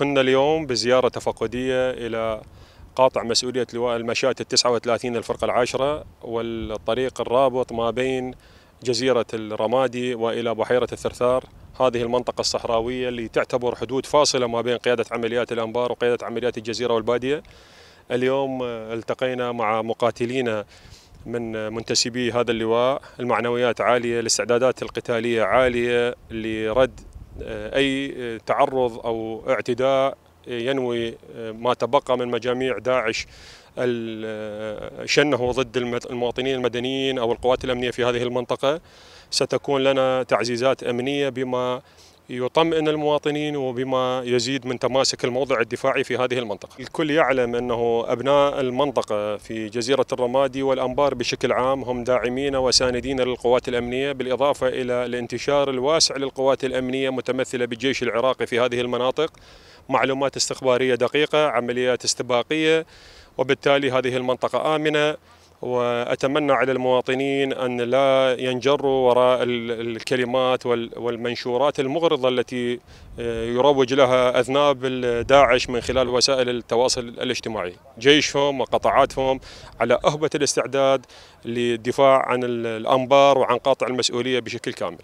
قمنا اليوم بزيارة تفقدية إلى قاطع مسؤولية لواء المشاة التسعة وثلاثين الفرقة العاشرة والطريق الرابط ما بين جزيرة الرمادي وإلى بحيرة الثرثار. هذه المنطقة الصحراوية اللي تعتبر حدود فاصلة ما بين قيادة عمليات الأنبار وقيادة عمليات الجزيرة والبادية. اليوم التقينا مع مقاتلين من منتسبي هذا اللواء. المعنويات عالية الاستعدادات القتالية عالية لرد أي تعرض أو اعتداء ينوي ما تبقى من مجاميع داعش شنه ضد المواطنين المدنيين أو القوات الأمنية في هذه المنطقة. ستكون لنا تعزيزات أمنية بما يطمئن المواطنين وبما يزيد من تماسك الموضع الدفاعي في هذه المنطقة. الكل يعلم أنه أبناء المنطقة في جزيرة الرمادي والأنبار بشكل عام هم داعمين وساندين للقوات الأمنية بالإضافة إلى الانتشار الواسع للقوات الأمنية متمثلة بالجيش العراقي في هذه المناطق. معلومات استخبارية دقيقة عمليات استباقية وبالتالي هذه المنطقة آمنة. وأتمنى على المواطنين أن لا ينجروا وراء الكلمات والمنشورات المغرضة التي آه، يروج لها أذناب داعش من خلال وسائل التواصل الاجتماعي. جيشهم وقطاعاتهم على أهبة الاستعداد للدفاع عن الأنبار وعن قاطع المسؤولية بشكل كامل.